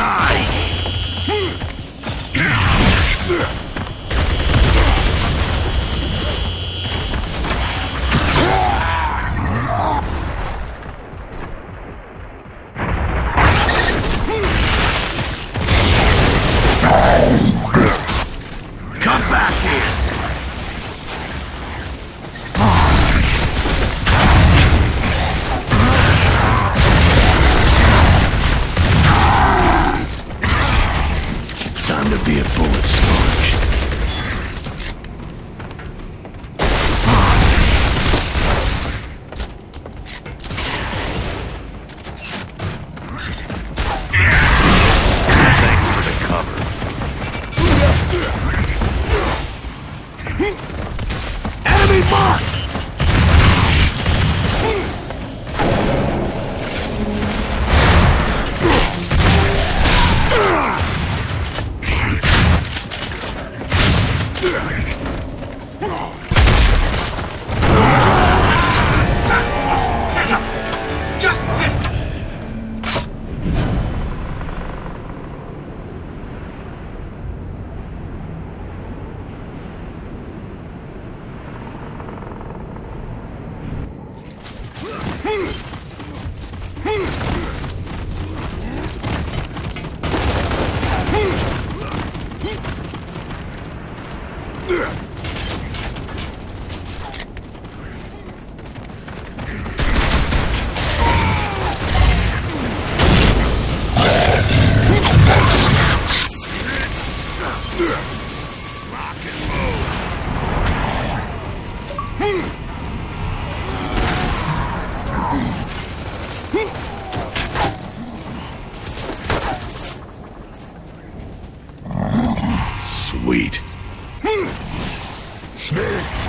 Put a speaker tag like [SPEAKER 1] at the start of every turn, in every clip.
[SPEAKER 1] Nice! sweet.
[SPEAKER 2] Hmm.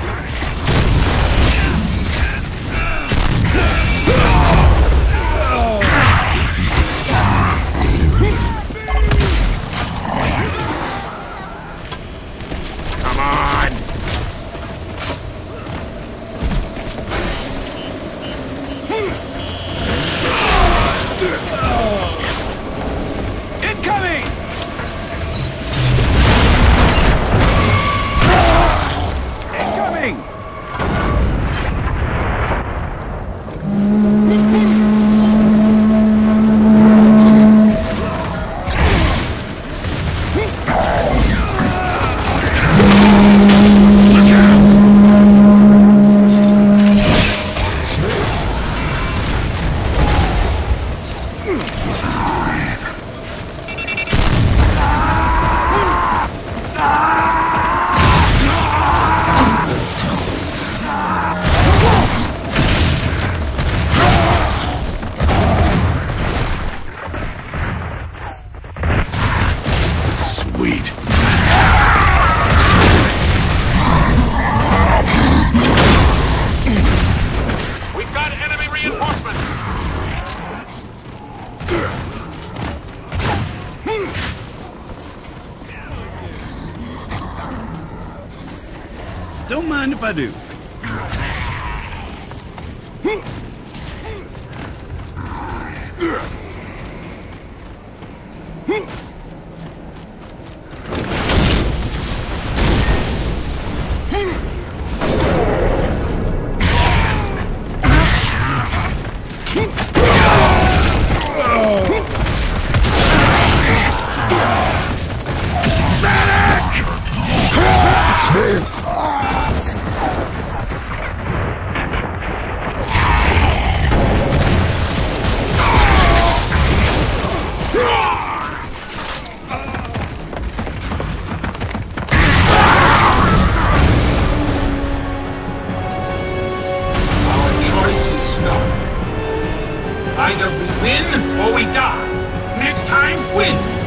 [SPEAKER 2] if I do.
[SPEAKER 3] Smith! Either we win or we die. Next time, win.